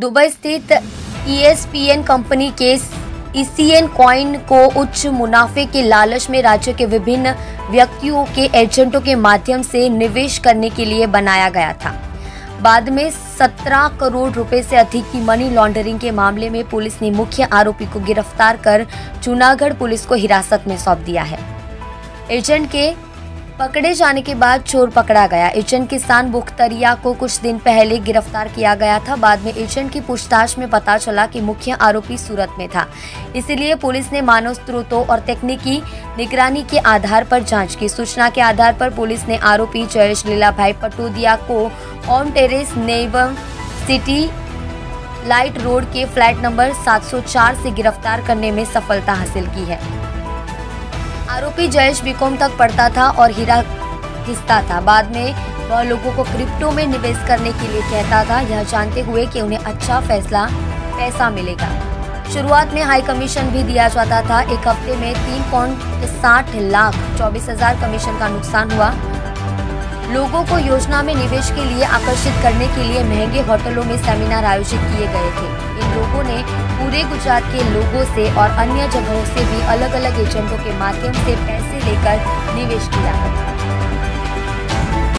Dubai स्थित ESPN company के ECN coin को उच्च मुनाफे के लालच में राज्य के विभिन्न व्यक्तियों के एजेंटों के माध्यम से निवेश करने के लिए बनाया गया था। बाद में 17 करोड़ रुपए से अधिक की मनी लॉन्ड्रिंग के मामले में पुलिस ने मुख्य आरोपी को गिरफ़्तार कर जूनागढ़ पुलिस को हिरासत में सौंप दिया है। एजेंट के पकड़े जाने के बाद चोर पकड़ा गया। एजेंट किसान बुख्तरिया को कुछ दिन पहले गिरफ़्तार किया गया था। बाद में एजेंट की पूछताछ में पता चला कि मुख्य आरोपी सूरत में था। इसलिए पुलिस ने मानव स्रोतों और तकनीकी निगरानी के आधार पर जाँच की। सूचना के आधार पर पुलिस ने आरोपी जयेश लीला भाई पटोदिया को ऑन टेरेस नेवम सिटी लाइट रोड के फ्लैट नंबर 704 से गिरफ़्तार करने में सफलता हासिल की है। आरोपी जयेश बीकॉम तक पढ़ता था और हीरा खिसता था। बाद में वह लोगों को क्रिप्टो में निवेश करने के लिए कहता था। यह जानते हुए कि उन्हें अच्छा फैसला, पैसा मिलेगा। शुरुआत में हाई कमीशन भी दिया जाता था। एक हफ़्ते में तीन पॉइंट साठ लाख चौबीस हज़ार कमीशन का नुकसान हुआ। लोगों को योजना में निवेश के लिए आकर्षित करने के लिए महँगे होटलों में सेमिनार आयोजित किए गए थे। इन लोगों ने पूरे गुजरात के लोगों से और अन्य जगहों से भी अलग अलग एजेंटों के माध्यम से पैसे लेकर निवेश किया। था